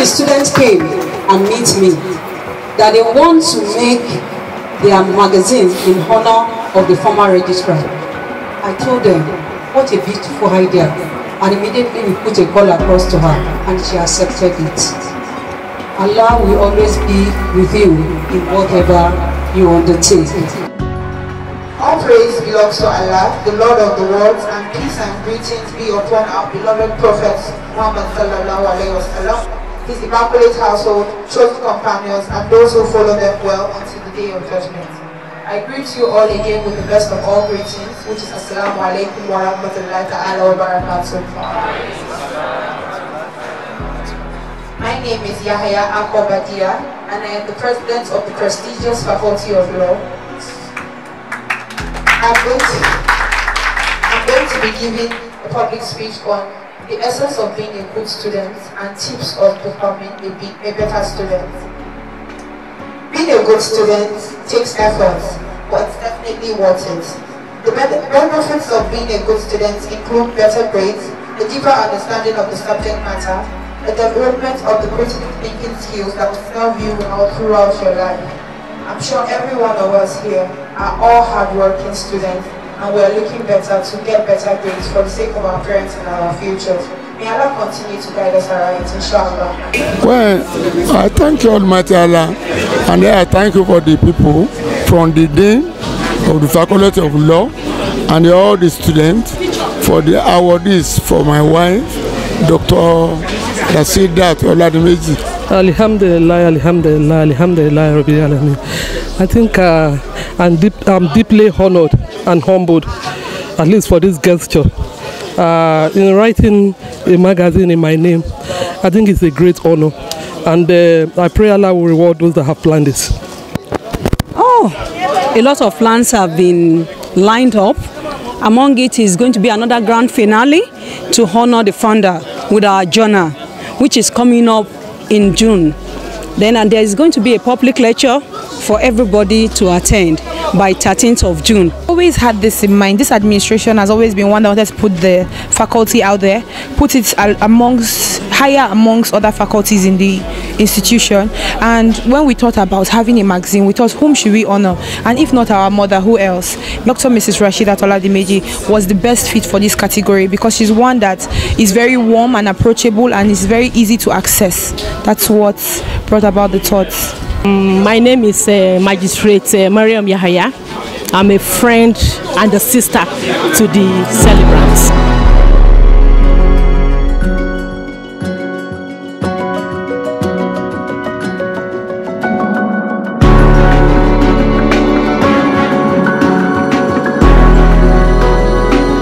the students came and meet me that they want to make their magazine in honor of the former registrar, I told them, what a beautiful idea. And immediately we put a call across to her and she accepted it. Allah will always be with you in whatever you undertake. All praise belongs to Allah, the Lord of the worlds, and peace and greetings be upon our beloved Prophet Muhammad sallallahu alaihi wasallam, his immaculate household, chosen companions, and those who follow them well until the day of judgment. I greet you all again with the best of all greetings, which is Assalamu alaikum wa rahmatullahi ta'ala wa barakatuh. My name is Yahya Akwabadia, and I am the president of the prestigious Faculty of Law. I'm going, to, I'm going to be giving a public speech on the essence of being a good student and tips of becoming a, be, a better student. Being a good student takes effort, but it's definitely worth it. The benefits of being a good student include better grades, a deeper understanding of the subject matter, the development of the critical thinking skills that will serve you all throughout your life. I'm sure every one of us here are all hardworking students and we are looking better to get better grades for the sake of our parents and our futures. May Allah continue to guide us aright, inshallah. Well, I thank you, Almighty Allah, and I thank you for the people from the Dean of the Faculty of Law and all the students for the awardees for my wife, Dr. Rasidat Oladimeji. Alhamdulillah, Alhamdulillah, Alhamdulillah, Rabbil Alameen. I think uh, I'm, deep, I'm deeply honored and humbled, at least for this gesture. Uh, in writing a magazine in my name, I think it's a great honor. And uh, I pray Allah will reward those that have planned this. Oh, a lot of plans have been lined up. Among it is going to be another grand finale to honor the founder with our journal, which is coming up in June. Then and there is going to be a public lecture for everybody to attend by 13th of June. Always had this in mind. This administration has always been one that wanted to put the faculty out there, put it amongst higher amongst other faculties in the institution. And when we thought about having a magazine, we thought whom should we honor? And if not our mother, who else? Dr. Mrs. Rashidat Oladimeji was the best fit for this category because she's one that is very warm and approachable and is very easy to access. That's what brought about the thoughts. Um, my name is uh, Magistrate uh, Mariam Yahaya. I'm a friend and a sister to the celebrant.